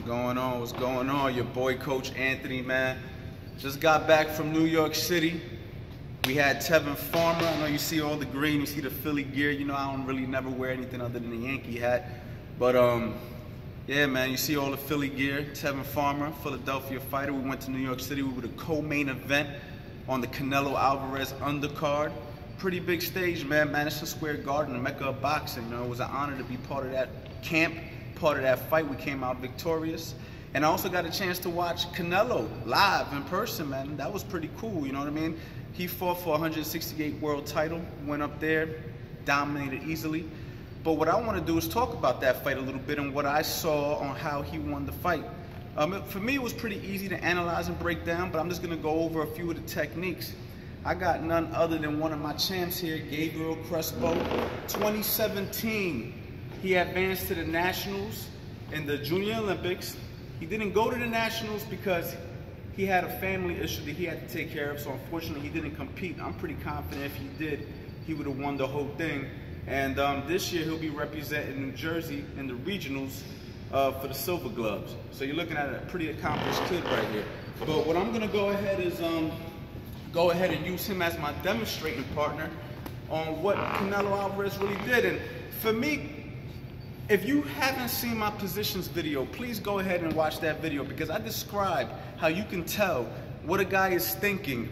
going on? What's going on? Your boy, Coach Anthony, man. Just got back from New York City. We had Tevin Farmer. I know you see all the green, you see the Philly gear. You know, I don't really never wear anything other than the Yankee hat. But, um, yeah, man, you see all the Philly gear. Tevin Farmer, Philadelphia fighter. We went to New York City. We were the co-main event on the Canelo Alvarez undercard. Pretty big stage, man. Madison Square Garden, the mecca of boxing. You know, it was an honor to be part of that camp part of that fight. We came out victorious. And I also got a chance to watch Canelo live in person, man. That was pretty cool, you know what I mean? He fought for 168 world title, went up there, dominated easily. But what I want to do is talk about that fight a little bit and what I saw on how he won the fight. Um, for me, it was pretty easy to analyze and break down, but I'm just going to go over a few of the techniques. I got none other than one of my champs here, Gabriel Crespo, 2017 he advanced to the nationals in the Junior Olympics. He didn't go to the nationals because he had a family issue that he had to take care of. So unfortunately, he didn't compete. I'm pretty confident if he did, he would have won the whole thing. And um, this year, he'll be representing New Jersey in the regionals uh, for the Silver Gloves. So you're looking at a pretty accomplished kid right here. But what I'm gonna go ahead is um, go ahead and use him as my demonstrating partner on what Canelo Alvarez really did. And for me, if you haven't seen my positions video, please go ahead and watch that video because I describe how you can tell what a guy is thinking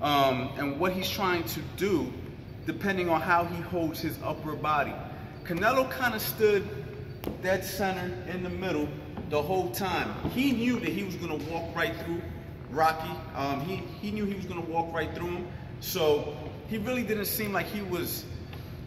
um, and what he's trying to do depending on how he holds his upper body. Canelo kind of stood dead center in the middle the whole time. He knew that he was going to walk right through Rocky. Um, he, he knew he was going to walk right through him. So he really didn't seem like he was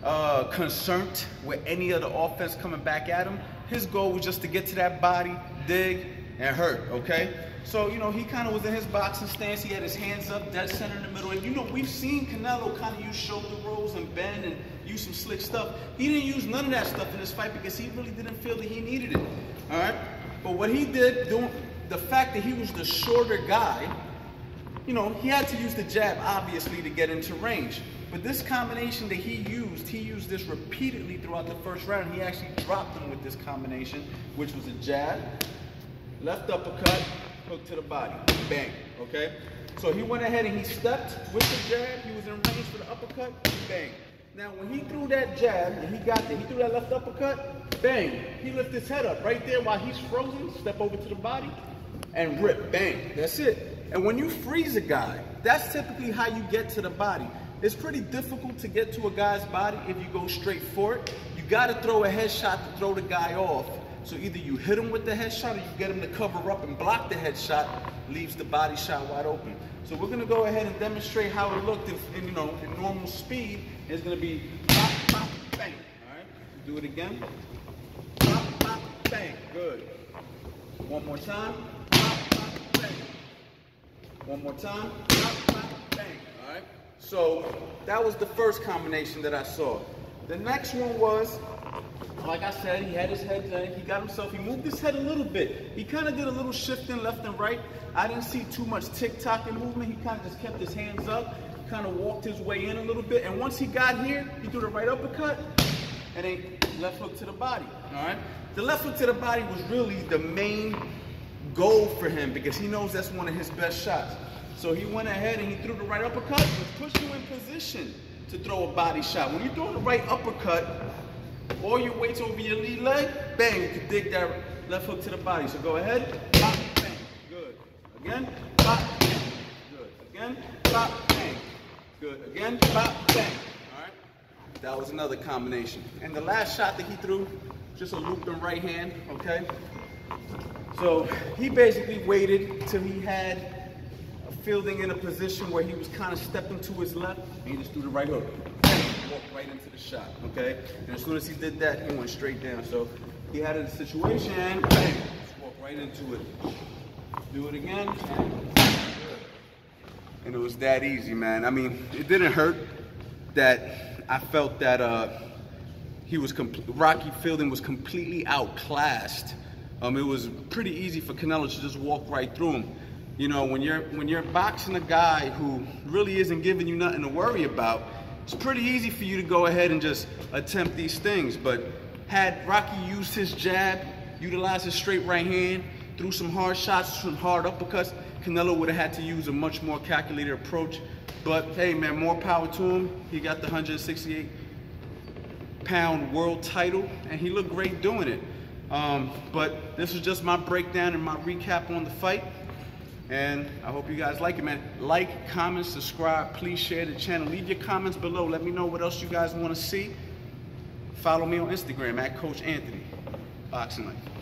uh, concerned with any of the offense coming back at him. His goal was just to get to that body, dig, and hurt, okay? So, you know, he kind of was in his boxing stance. He had his hands up, dead center in the middle. And, you know, we've seen Canelo kind of use shoulder rolls and bend and use some slick stuff. He didn't use none of that stuff in this fight because he really didn't feel that he needed it, all right? But what he did, doing, the fact that he was the shorter guy, you know, he had to use the jab, obviously, to get into range. But this combination that he used, he used this repeatedly throughout the first round. He actually dropped him with this combination, which was a jab, left uppercut, hook to the body, bang, okay? So he went ahead and he stepped with the jab. He was in range for the uppercut, bang. Now, when he threw that jab and he got there, he threw that left uppercut, bang. He lifted his head up right there while he's frozen, step over to the body, and rip, bang. That's it. And when you freeze a guy, that's typically how you get to the body. It's pretty difficult to get to a guy's body if you go straight for it. You got to throw a headshot to throw the guy off. So either you hit him with the headshot or you get him to cover up and block the headshot, leaves the body shot wide open. So we're gonna go ahead and demonstrate how it looked in, in you know, in normal speed. It's gonna be pop, pop, bang. All right, do it again. Pop, pop, bang. Good. One more time. Pop, pop, bang. One more time. Pop, pop, bang. All right. So that was the first combination that I saw. The next one was, like I said, he had his head down. He got himself, he moved his head a little bit. He kind of did a little shifting left and right. I didn't see too much tick-tock in movement. He kind of just kept his hands up, kind of walked his way in a little bit. And once he got here, he threw the right uppercut and then left hook to the body, all right? The left hook to the body was really the main goal for him because he knows that's one of his best shots. So he went ahead and he threw the right uppercut, which puts you in position to throw a body shot. When you throw the right uppercut, all your weight's over your lead leg, bang, you can dig that left hook to the body. So go ahead, pop, bang, good. Again, pop, bang, good. Again, pop, bang, good. Again, pop, bang. All right, that was another combination. And the last shot that he threw, just a looped right hand, okay? So he basically waited till he had fielding in a position where he was kind of stepping to his left, and he just threw the right hook. Walked right into the shot, okay? And as soon as he did that, he went straight down. So he had a situation, bang, just walk right into it. Do it again, and it was that easy, man. I mean, it didn't hurt that I felt that uh, he was Rocky Fielding was completely outclassed. Um, it was pretty easy for Canelo to just walk right through him. You know, when you're when you're boxing a guy who really isn't giving you nothing to worry about, it's pretty easy for you to go ahead and just attempt these things. But had Rocky used his jab, utilized his straight right hand, threw some hard shots, some hard uppercuts. Canelo would have had to use a much more calculated approach. But hey, man, more power to him. He got the 168 pound world title, and he looked great doing it. Um, but this was just my breakdown and my recap on the fight. And I hope you guys like it, man. Like, comment, subscribe. Please share the channel. Leave your comments below. Let me know what else you guys want to see. Follow me on Instagram at Coach Anthony. Boxing Life.